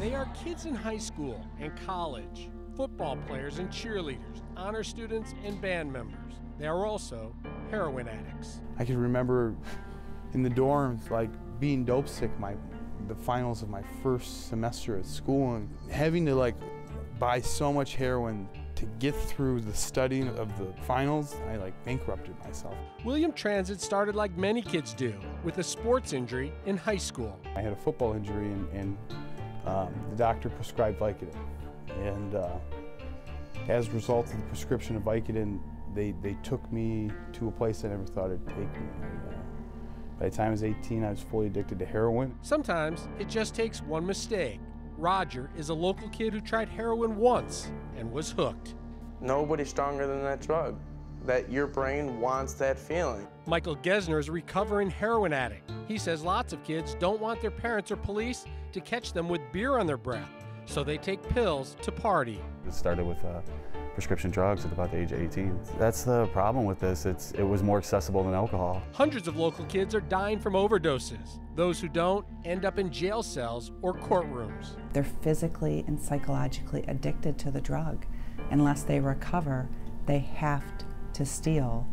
They are kids in high school and college, football players and cheerleaders, honor students and band members. They are also heroin addicts. I can remember in the dorms, like being dope sick my the finals of my first semester at school and having to like buy so much heroin to get through the studying of the finals, I like bankrupted myself. William Transit started like many kids do, with a sports injury in high school. I had a football injury and, and um, the doctor prescribed Vicodin. And uh, as a result of the prescription of Vicodin, they, they took me to a place I never thought it'd take me. I, uh, by the time I was 18, I was fully addicted to heroin. Sometimes it just takes one mistake. Roger is a local kid who tried heroin once and was hooked. Nobody's stronger than that drug. That your brain wants that feeling. Michael Gesner is a recovering heroin addict. He says lots of kids don't want their parents or police to catch them with beer on their breath, so they take pills to party. It started with uh, prescription drugs at about the age of 18. That's the problem with this. It's, it was more accessible than alcohol. Hundreds of local kids are dying from overdoses. Those who don't end up in jail cells or courtrooms. They're physically and psychologically addicted to the drug. Unless they recover, they have to steal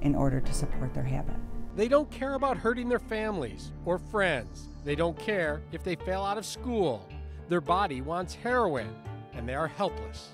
in order to support their habit. They don't care about hurting their families or friends. They don't care if they fail out of school. Their body wants heroin, and they are helpless.